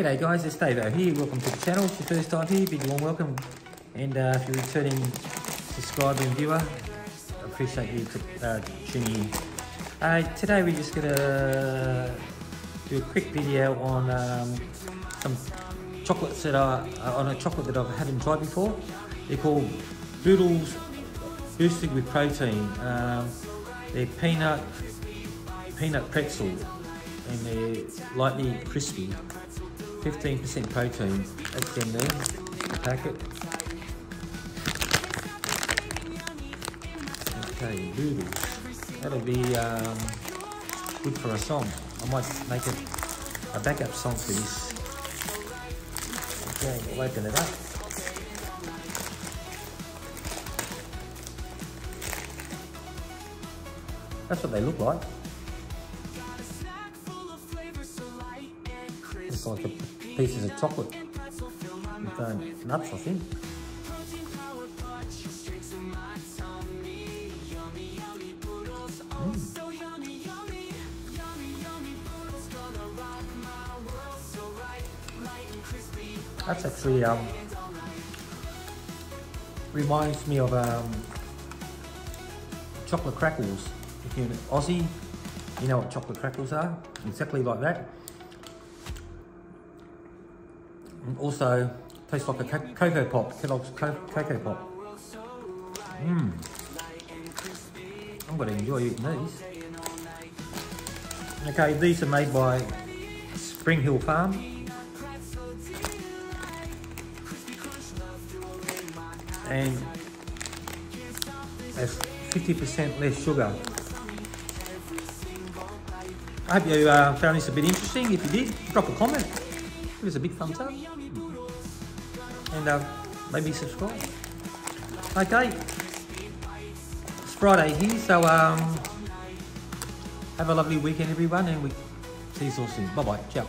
G'day guys, it's Dave over here. Welcome to the channel. If it's your first time here, big warm welcome. And uh, if you're a returning subscriber and viewer, I appreciate you uh, tuning in. Uh, today we're just gonna do a quick video on um, some chocolates that are uh, on a chocolate that I haven't tried before. They're called Boodles Boosted with Protein. Um, they're peanut peanut pretzel and they're lightly crispy. 15% protein. That's in there, the packet. Okay, Boodles. That'll be um, good for a song. I might make it a backup song for this. Okay, we'll open it up. That's what they look like. It's like pieces of chocolate with uh, nuts, I think. Mm. That's actually um, reminds me of um, chocolate crackles. If you're Aussie, you know what chocolate crackles are. Exactly like that. Also tastes like a Coco Pop, Kellogg's co Coco Pop. Mmm. I'm going to enjoy eating these. Okay, these are made by Spring Hill Farm. And has 50% less sugar. I hope you uh, found this a bit interesting. If you did, drop a comment. Give us a big thumbs up. And uh, maybe subscribe. Okay. It's Friday here, so um, have a lovely weekend everyone and we see you all soon. Bye bye. Ciao.